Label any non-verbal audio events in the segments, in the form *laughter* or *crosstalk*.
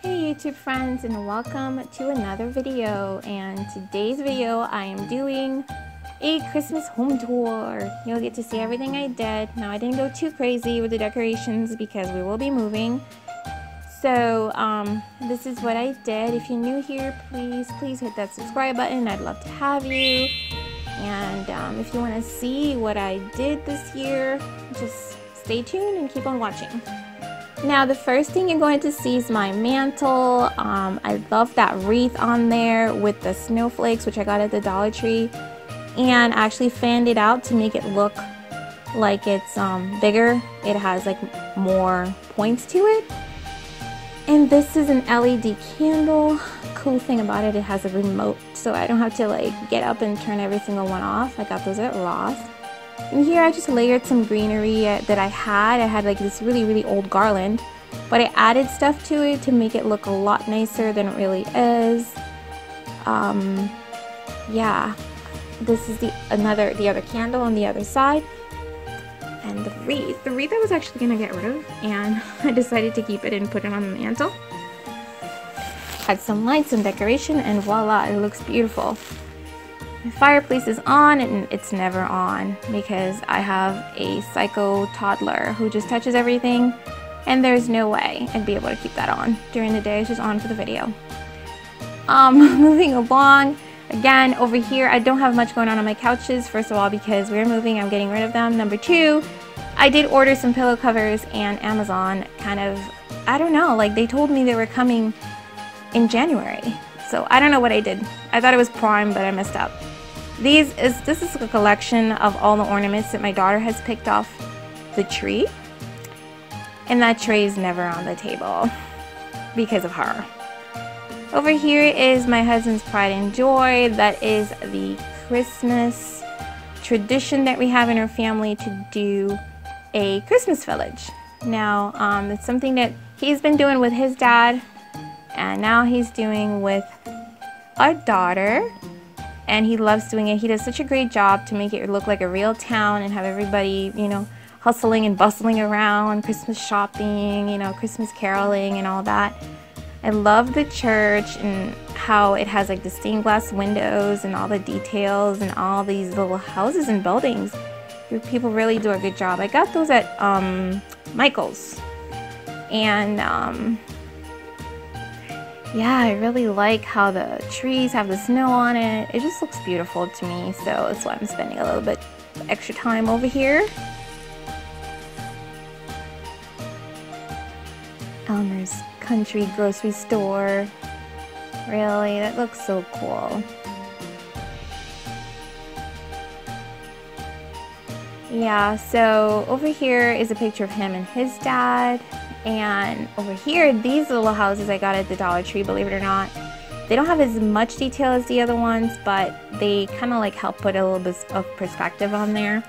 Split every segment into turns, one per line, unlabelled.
Hey YouTube friends and welcome to another video and today's video I am doing a Christmas home tour. You'll get to see everything I did. Now I didn't go too crazy with the decorations because we will be moving. So um, this is what I did. If you're new here, please, please hit that subscribe button. I'd love to have you. And um, if you want to see what I did this year, just stay tuned and keep on watching. Now the first thing you're going to see is my mantle. Um, I love that wreath on there with the snowflakes which I got at the Dollar Tree and I actually fanned it out to make it look like it's um, bigger. It has like more points to it. And this is an LED candle. Cool thing about it, it has a remote so I don't have to like get up and turn every single one off. I got those at Ross. And here I just layered some greenery that I had. I had like this really, really old garland, but I added stuff to it to make it look a lot nicer than it really is. Um, yeah, this is the another the other candle on the other side. And the wreath. The wreath I was actually to get rid of, and *laughs* I decided to keep it and put it on the mantle. Add some lights and decoration, and voila, it looks beautiful. My fireplace is on and it's never on because I have a psycho toddler who just touches everything and there's no way I'd be able to keep that on. During the day it's just on for the video. Um, *laughs* moving along, again over here I don't have much going on on my couches first of all because we're moving I'm getting rid of them. Number two, I did order some pillow covers and Amazon kind of, I don't know, like they told me they were coming in January. So I don't know what I did. I thought it was Prime, but I messed up. These is this is a collection of all the ornaments that my daughter has picked off the tree. And that tray is never on the table because of her. Over here is my husband's pride and joy. That is the Christmas tradition that we have in our family to do a Christmas village. Now, um, it's something that he's been doing with his dad, and now he's doing with our daughter and he loves doing it. He does such a great job to make it look like a real town and have everybody, you know, hustling and bustling around, Christmas shopping, you know, Christmas caroling and all that. I love the church and how it has like the stained glass windows and all the details and all these little houses and buildings. People really do a good job. I got those at um, Michael's. And um, yeah, I really like how the trees have the snow on it. It just looks beautiful to me, so that's why I'm spending a little bit extra time over here. Elmer's Country Grocery Store. Really, that looks so cool. Yeah, so over here is a picture of him and his dad. And over here, these little houses I got at the Dollar Tree, believe it or not, they don't have as much detail as the other ones, but they kind of like help put a little bit of perspective on there.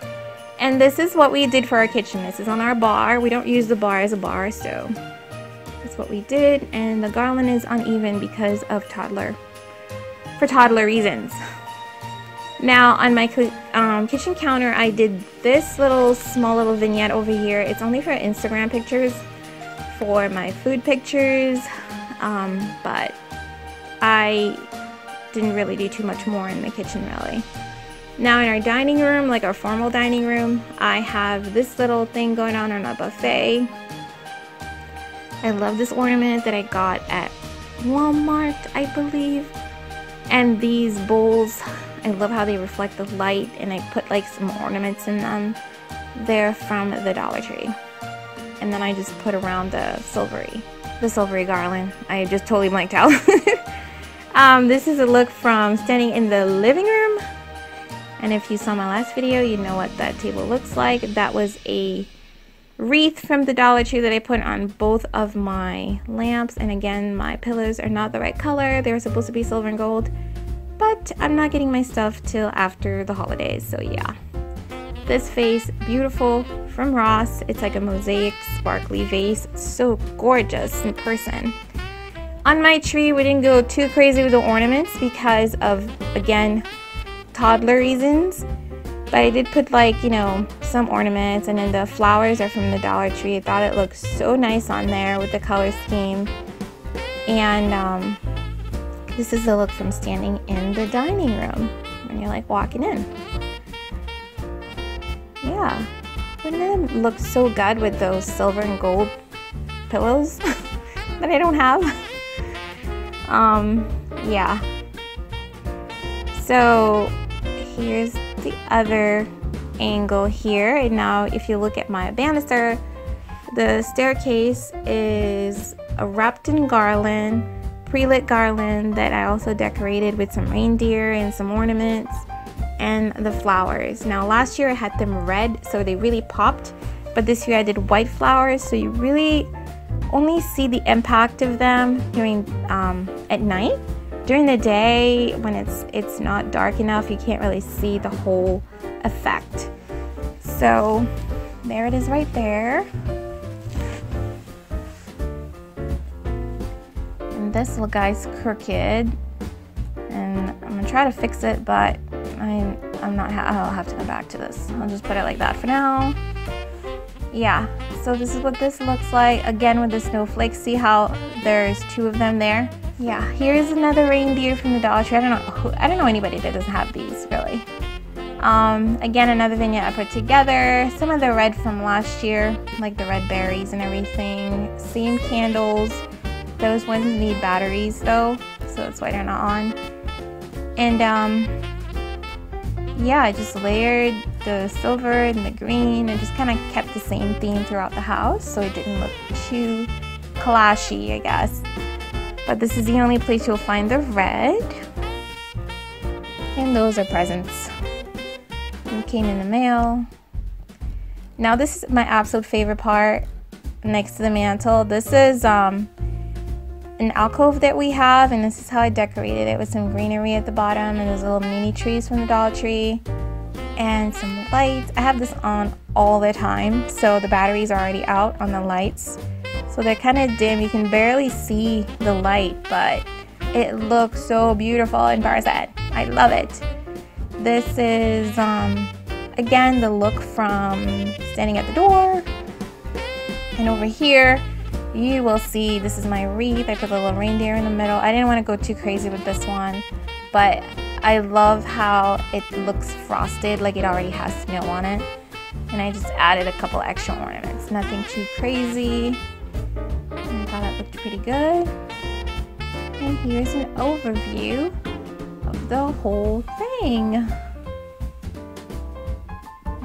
And this is what we did for our kitchen. This is on our bar. We don't use the bar as a bar, so that's what we did. And the garland is uneven because of toddler, for toddler reasons. *laughs* Now on my um, kitchen counter, I did this little small little vignette over here. It's only for Instagram pictures for my food pictures, um, but I didn't really do too much more in the kitchen really. Now in our dining room, like our formal dining room, I have this little thing going on on a buffet. I love this ornament that I got at Walmart, I believe. And these bowls, I love how they reflect the light and I put like some ornaments in them. They're from the Dollar Tree and then I just put around the silvery, the silvery garland. I just totally blanked out. *laughs* um, this is a look from standing in the living room. And if you saw my last video, you know what that table looks like. That was a wreath from the Dollar Tree that I put on both of my lamps. And again, my pillows are not the right color. They're supposed to be silver and gold. I'm not getting my stuff till after the holidays, so yeah. This vase, beautiful, from Ross. It's like a mosaic sparkly vase. So gorgeous in person. On my tree, we didn't go too crazy with the ornaments because of, again, toddler reasons. But I did put like, you know, some ornaments and then the flowers are from the Dollar Tree. I thought it looked so nice on there with the color scheme. And um, this is the look from standing in the dining room when you're like walking in. Yeah. Wouldn't it look so good with those silver and gold pillows *laughs* that I don't have? um, yeah. So here's the other angle here. And now if you look at my banister, the staircase is wrapped in garland, pre-lit garland that I also decorated with some reindeer and some ornaments and the flowers. Now last year I had them red so they really popped but this year I did white flowers so you really only see the impact of them during um, at night. During the day when it's it's not dark enough you can't really see the whole effect. So there it is right there. This little guy's crooked and I'm gonna try to fix it but I, I'm not, I'll have to come back to this. I'll just put it like that for now. Yeah, so this is what this looks like. Again with the snowflakes, see how there's two of them there? Yeah, here's another reindeer from the Dollar Tree. I don't know, who, I don't know anybody that doesn't have these, really. Um, again, another vignette I put together. Some of the red from last year, like the red berries and everything. Same candles. Those ones need batteries though, so that's why they're not on. And um, yeah, I just layered the silver and the green and just kind of kept the same theme throughout the house so it didn't look too clashy, I guess. But this is the only place you'll find the red. And those are presents. It came in the mail. Now this is my absolute favorite part next to the mantle. This is um, an alcove that we have and this is how I decorated it with some greenery at the bottom and those little mini trees from the Dollar Tree and some lights. I have this on all the time so the batteries are already out on the lights so they're kind of dim. You can barely see the light but it looks so beautiful in Barzette. I love it. This is um, again the look from standing at the door and over here you will see this is my wreath. I put a little reindeer in the middle. I didn't want to go too crazy with this one, but I love how it looks frosted, like it already has snow on it. And I just added a couple extra ornaments. Nothing too crazy. I thought that looked pretty good. And here's an overview of the whole thing.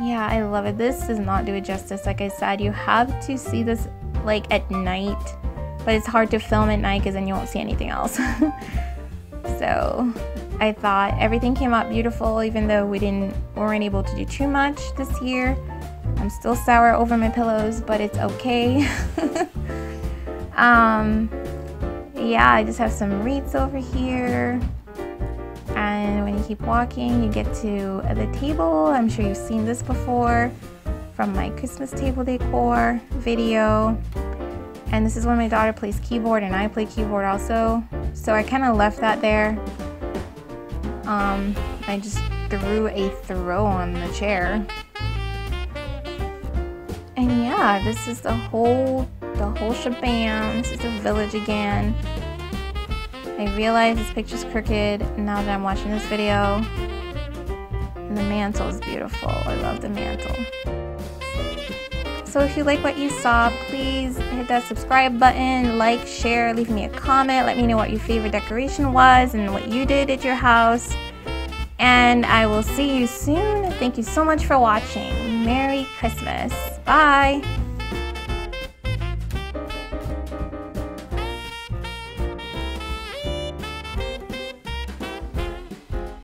Yeah, I love it. This does not do it justice. Like I said, you have to see this like at night, but it's hard to film at night because then you won't see anything else. *laughs* so I thought everything came out beautiful even though we didn't weren't able to do too much this year. I'm still sour over my pillows, but it's okay. *laughs* um, yeah, I just have some wreaths over here. And when you keep walking, you get to the table. I'm sure you've seen this before from my Christmas table decor video. And this is when my daughter plays keyboard and I play keyboard also. So I kind of left that there. Um, I just threw a throw on the chair. And yeah, this is the whole the whole shebang. This is the village again. I realize this picture's crooked now that I'm watching this video. And the mantle is beautiful. I love the mantle. So if you like what you saw, please hit that subscribe button, like, share, leave me a comment, let me know what your favorite decoration was and what you did at your house. And I will see you soon. Thank you so much for watching. Merry Christmas. Bye.